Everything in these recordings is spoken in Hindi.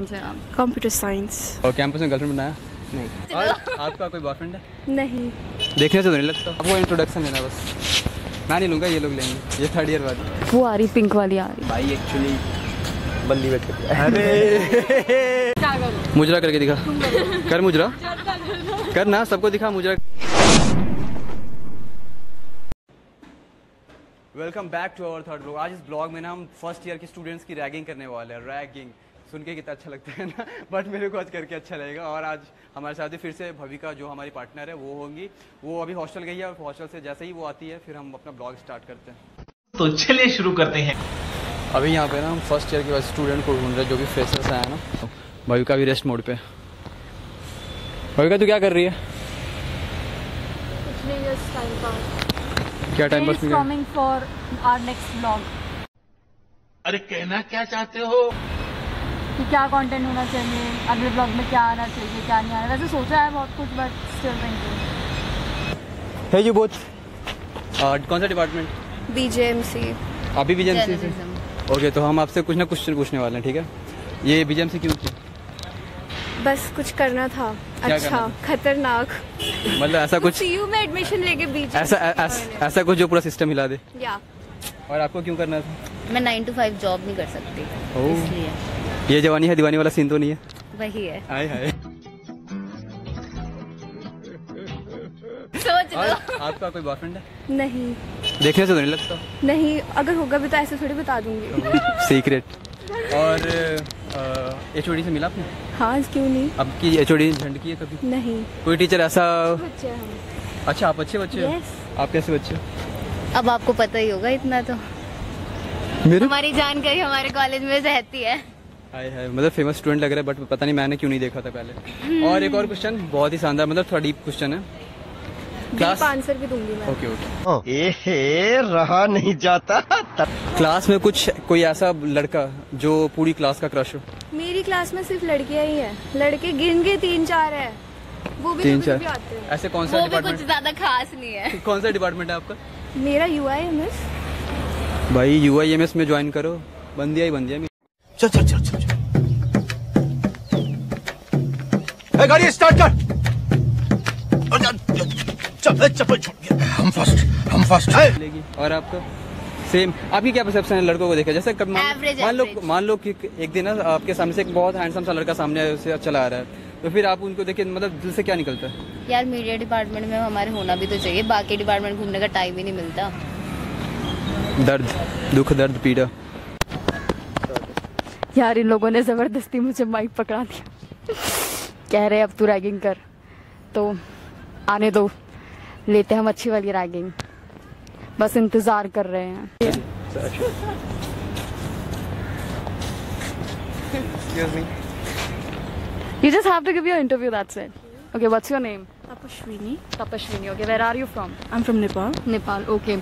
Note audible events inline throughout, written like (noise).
डिपार्टमेंट से हैं आप? कंप्यूटर साइंस और कैंपस में गर्लफ्रेंड बनाया? नहीं. और आपका कोई बॉयफ्रेंड है? नहीं. देखने से तो नहीं लगता। आपको इंट्रोडक्शन देना बस। मैं नहीं लूँगा ये लोग लेंगे। ये थर्ड ईयर वाली। वो आ रही पिंक वाली आ रही. भाई एक्चुअली बंदी बैठ अरे! मुजरा करके दिखा। कर मुजरा। कर ना सबको दिखा मुजरा। Welcome back to our third blog आज इस ब्लॉग में ना हम फ़र्स्ट ईयर के स्टूडेंट्स की रैगिंग करने वाले हैं। रैगिंग सुन के कितना अच्छा लगता है ना? (laughs) बट मेरे को आज करके अच्छा लगेगा और आज हमारे साथ ही फिर से भविका जो हमारी पार्टनर है वो होंगी। वो अभी हॉस्टल गई है और हॉस्टल से जैसे ही वो आती है फिर हम अपना ब्लॉग स्टार्ट करते हैं। तो चलिए शुरू करते हैं। अभी यहाँ पे ना हम फ़र्स्ट ईयर के बाद स्टूडेंट को ढूंढ रहे जो भी फ्रेशर्स आया ना। भविका भी रेस्ट मोड पे भविका तू क्या कर रही है? क्या time pass for our next blog अरे कहना क्या चाहते हो? कि क्या कंटेंट होना चाहिए अगले ब्लॉग में क्या आना चाहिए क्या नहीं आना। वैसे सोचा है बहुत कुछ बट स्टिल थिंकिंग है यू बोथ कौन सा डिपार्टमेंट बीजेएमसी अभी बीजेएमसी से? ओके तो हम आपसे कुछ ना कुछ पूछने वाले हैं ठीक है? ये बीजेएमसी क्यों थी बस कुछ करना था। अच्छा खतरनाक। मतलब ऐसा कुछ सीयू में एडमिशन लेके बीच ऐसा ऐसा ऐसा कुछ जो पूरा सिस्टम हिला दे। या और आपको क्यों करना था? मैं नाइन टू फाइव जॉब नहीं कर सकती इसलिए। ये जवानी है दीवानी वाला सीन तो नहीं है। वही है। हाय हाय। सोच लो। आपका कोई बॉयफ्रेंड है? नहीं। देखने से तो नहीं लगता। नहीं अगर होगा भी तो ऐसे थोड़ी बता दूँगी। सीक्रेट (laughs) और एच से मिला आपने? हाँ क्यों नहीं? अब की एच झंड की है कभी? नहीं। कोई टीचर ऐसा अच्छा आप अच्छे बच्चे Yes. आप कैसे बच्चे अब आपको पता ही होगा इतना तो। मेरे हमारी जानकारी हमारे कॉलेज में रहती है। हाय हाय मतलब फ़ेमस स्टूडेंट लग रहा है बट पता नहीं मैंने क्यों नहीं देखा था पहले। और एक और क्वेश्चन बहुत ही शानदार मतलब थोड़ा डीप क्वेश्चन है। क्लास आंसर भी दूँगी मैं। ओके ओके एहे रहा नहीं जाता। क्लास में कुछ कोई ऐसा लड़का जो पूरी क्लास का क्रश हो? मेरी क्लास में सिर्फ़ लड़कियाँ ही है। लड़के गिन के तीन चार है। वो भी तीन चार। आते हैं। ऐसे कौन सा कुछ डिपार्टमेंट ज़्यादा खास नहीं है। (laughs) कौन सा डिपार्टमेंट है आपका? मेरा यू आई एम एस भाई यू आई एम एस में ज्वाइन करो। बंदिया ही बंदिया चल चल चल चल चल। गाड़ी स्टार्ट कर। और चल, चल ए, चप्पल छूट गया हम फ़र्स्ट हम फ़र्स्ट और आपका? सेम आपकी क्या परसेप्शन है लड़कों को देखा? जैसे मान लो मान लो कि एक दिन ना आपके सामने से एक बहुत हैंडसम सा लड़का सामने आया, उसे चला आ रहा है। तो फिर आप उनको देखे मतलब दिल से क्या निकलता है? यार मीडिया डिपार्टमेंट में हमारे होना भी तो चाहिए। बाकी डिपार्टमेंट घूमने का टाइम ही नहीं मिलता। दर्द दुख दर्द पीड़ा। यार इन लोगों ने ज़बरदस्ती मुझे माइक पकड़ा दिया। कह रहे अब तू रैगिंग कर। तो आने दो। लेते हम अच्छी वाली रैगिंग बस इंतज़ार कर रहे हैं। You just have to give your interview, that's it. Okay, what's your name? Tapashwini. Tapashwini. Okay, where are you from? I'm from Nepal. Nepal okay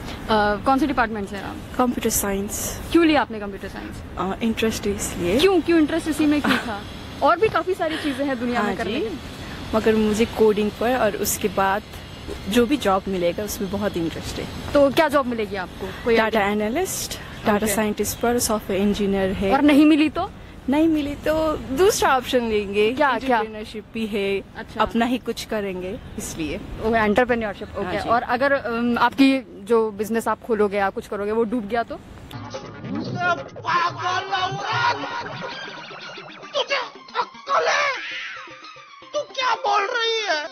कौन से डिपार्टमेंट से हैं आप? कंप्यूटर साइंस क्यों लिया आपने कंप्यूटर साइंस इंटरेस्ट इसलिए। क्यों क्यों इंटरेस्ट इसी में क्यों था? (laughs) और भी काफ़ी सारी चीज़ें हैं दुनिया हाँ में करने मगर मुझे कोडिंग पर और उसके बाद जो भी जॉब मिलेगा उसमें बहुत इंटरेस्ट है। तो क्या जॉब मिलेगी आपको? कोई डाटा एनालिस्ट डाटा साइंटिस्ट पर सॉफ्टवेयर इंजीनियर है। और नहीं मिली तो? नहीं मिली तो दूसरा ऑप्शन लेंगे। क्या- क्या? भी है। अच्छा। अपना ही कुछ करेंगे इसलिए। एंटरप्रेन्योरशिप हाँ ओके जी। और अगर आपकी जो बिज़नेस आप खोलोगे या कुछ करोगे वो डूब गया तो? क्या बोल रही है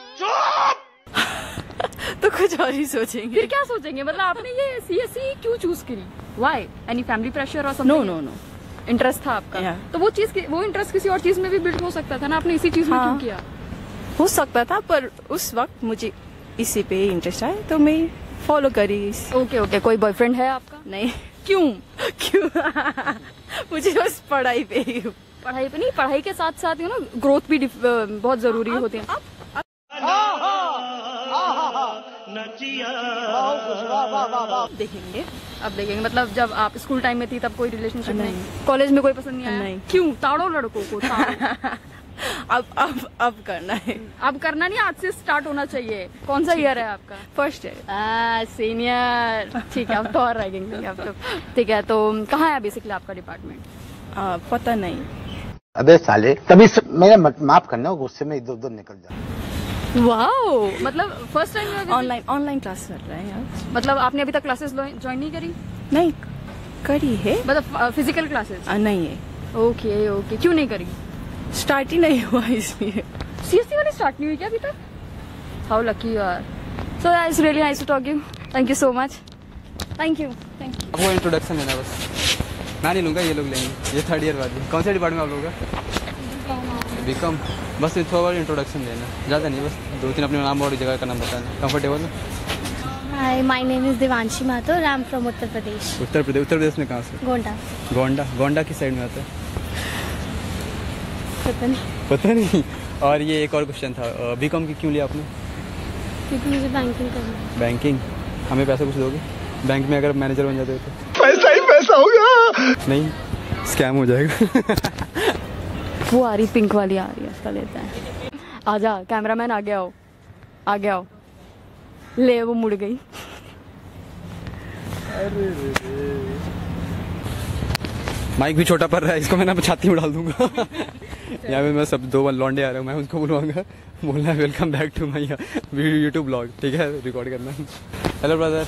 तो कुछ और ही सोचेंगे। फिर क्या सोचेंगे? मतलब आपने ये सी एस सी क्यों चूज़ करी? वाई एनी फैमिली प्रेशर और नो नो नो इंटरेस्ट था आपका। Yeah. तो वो चीज़ वो इंटरेस्ट किसी और चीज़ में भी बिल्ड हो सकता था ना? आपने इसी चीज़ में हाँ। क्यों? किया हो सकता था पर उस वक्त मुझे इसी पे इंटरेस्ट आया तो मैं फॉलो करी ओके ओके कोई बॉयफ्रेंड है आपका? नहीं। क्यों? (laughs) क्यों? मुझे बस पढ़ाई पे ही पढ़ाई पे नहीं पढ़ाई के साथ साथ यू ना ग्रोथ भी बहुत ज़रूरी होती है। देखेंगे। अब देखेंगे। मतलब जब आप स्कूल टाइम में थी तब कोई रिलेशनशिप नहीं। नहीं। कॉलेज में कोई पसंद नहीं आया? नहीं। क्यों? ताड़ो लड़कों को ताड़ो। (laughs) अब अब अब करना है। अब करना नहीं आज से स्टार्ट होना चाहिए। कौन सा ईयर है आपका? फ़र्स्ट ईयर सीनियर ठीक है अब तो और नहीं अब तो ठीक है तो कहाँ है बेसिकली आपका डिपार्टमेंट पता नहीं। अबे साले तभी मेरा माफ़ करना गुस्से में इधर उधर निकल जा। वाओ मतलब first time online online class चल रहा है यार। मतलब आपने अभी तक क्लासेस ज्वाइन नहीं करी? नहीं करी है। मतलब फ़िज़िकल क्लासेस नहीं है। ओके ओके क्यों नहीं करी? स्टार्ट ही नहीं हुआ इसलिए। सीएससी वाली स्टार्ट नहीं हुई क्या अभी तक? How lucky you are so it's really nice to talk you thank you so much thank you thank you introduction लेना बस। मैं नहीं लूँगा ये लोग लेंगे। ये थर्ड ईयर वाली। कौन से डिपार्टमेंट आप लोग बीकॉम बस थोड़ा बहुत इंट्रोडक्शन देना। ज़्यादा नहीं बस दो तीन अपने नाम और जगह का नाम बताना। Comfortable Hi, my name is Devanshi Mathur. I'm from Uttar Pradesh, Uttar Pradesh Uttar Pradesh में कहाँ से? Gonda. गोंडा। गोंडा किस साइड में आता है? पता नहीं। पता नहीं। और ये एक और क्वेश्चन था बीकॉम की क्यों लिया आपने? क्योंकि मुझे बैंकिंग करना बैंकिंग हमें पैसा कुछ दोगे? बैंक में अगर मैनेजर बन जाते हो तो? पैसा ही पैसा होगा। नहीं स्कैम हो जाएगा। (laughs) वो आ रही पिंक वाली आ रही है उसका लेते हैं। आजा कैमरामैन आगे आओ। आगे आओ। ले वो मुड़ गई। माइक भी छोटा पड़ रहा है इसको मैं ना छाती में डाल दूँगा। यहाँ पे मैं सब दो बार लौंडे आ रहे हैं मैं उसको बुलवाऊँगा। बोलना है welcome back to my YouTube blog ठीक है रिकॉर्ड करना। हेलो ब्रदर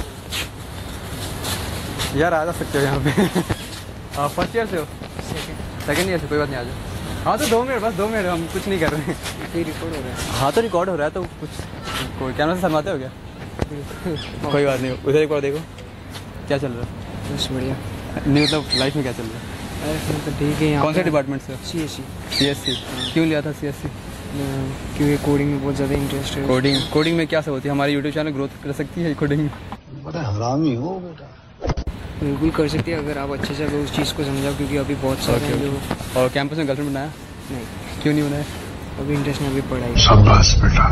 यार आ जा सकते हो यहाँ पे। फ़र्स्ट ईयर से हो? सेकेंड ईयर से कोई बात नहीं आ जाओ हाँ तो दो मिनट बस दो मिनट हम कुछ नहीं कर रहे हैं। रिकॉर्ड हो रहा है। हाँ तो रिकॉर्ड हो रहा है तो कुछ कोई कैमरा से शर्माते हो क्या? कोई बात नहीं उधर एक बार देखो। क्या चल रहा है? बस बढ़िया। नहीं मतलब लाइफ में क्या चल रहा है? अरे तो ठीक है कौन से डिपार्टमेंट से? C S C C S C क्यों लिया था सी एस सी क्योंकि कोडिंग में बहुत ज़्यादा इंटरेस्ट है। कोडिंग कोडिंग में क्या सब होती है? हमारी यूट्यूब चैनल ग्रोथ कर सकती है कोडिंग में। बड़ा हरामी हो बेटा। बिल्कुल कर सकती है अगर आप अच्छे से अगर उस चीज़ को समझाओ क्योंकि अभी बहुत सारे हैं जो और कैंपस में गर्लफ्रेंड बनाया? नहीं। क्यों नहीं बनाया? अभी इंटरेस्ट नहीं अभी पढ़ाई शाबाश बेटा।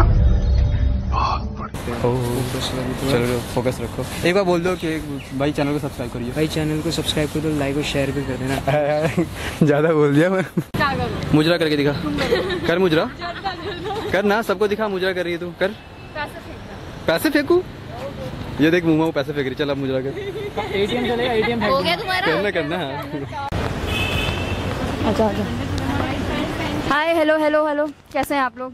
फोकस चलो फोकस रखो। एक बार बोल दो कि भाई चैनल को सब्सक्राइब करिए भाई चैनल को सब्सक्राइब कर दो लाइक और शेयर भी कर देना। (laughs) ज़्यादा बोल दिया मैं। मुजरा करके दिखा। कर मुजरा। कर ना सबको दिखा मुजरा कर रही है तू। कर। पैसे फेंकू? ये देख मुँह में पैसे फेंक रही चल अब मुजरा कर हो गया तुम्हारा? करना करना हाँ। अच्छा अच्छा। हाय हेलो हेलो हेलो कैसे हैं आप लोग?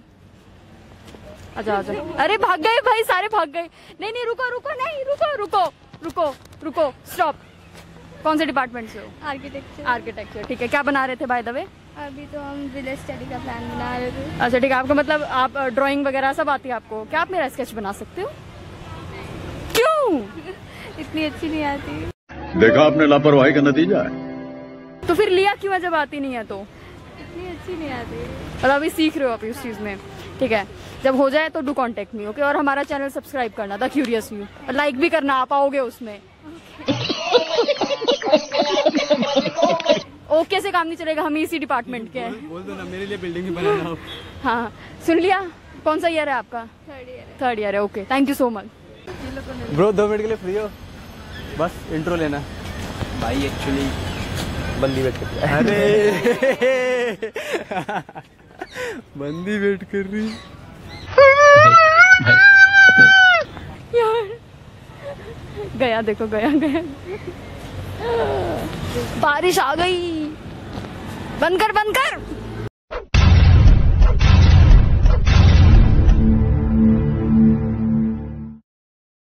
अच्छा अच्छा। अरे भाग गए भाई सारे भाग गए। नहीं नहीं रुको रुको नहीं रुको रुको रुको रुको स्टॉप कौन से डिपार्टमेंट से हो? आर्किटेक्चर आर्किटेक्चर ठीक है। क्या बना रहे थे बाय द वे अभी तो हम विलेज स्टडी का प्लान बना रहे थे। अच्छा ठीक है आपको मतलब आप ड्राइंग वगैरह सब आती है आपको? क्या आप मेरा स्केच बना सकते हो? इतनी अच्छी नहीं आती। देखा आपने लापरवाही का नतीजा है। तो फिर लिया क्यों है जब आती नहीं है तो? इतनी अच्छी नहीं आती। और अभी सीख रहे हो अभी उस चीज़ में। ठीक है? जब हो जाए तो डू कॉन्टेक्ट मी ओके? और हमारा चैनल सब्सक्राइब करना द क्यूरियस व्यू और लाइक भी करना आप आओगे उसमें। (laughs) ओके से काम नहीं चलेगा हम इसी डिपार्टमेंट के हैं। बोल दो ना मेरे लिए बिल्डिंग भी बनाना। हाँ। सुन लिया? कौन सा ईयर है आपका? थर्ड ईयर थर्ड ईयर है okay. Thank you so much bro दो मिनट के लिए फ्री हो। बस इंट्रो लेना। भाई एक्चुअली बंदी वेट करती है अरे! बंदी वेट कर रही यार गया देखो गया गया। बारिश आ गई। बंद कर बंद कर।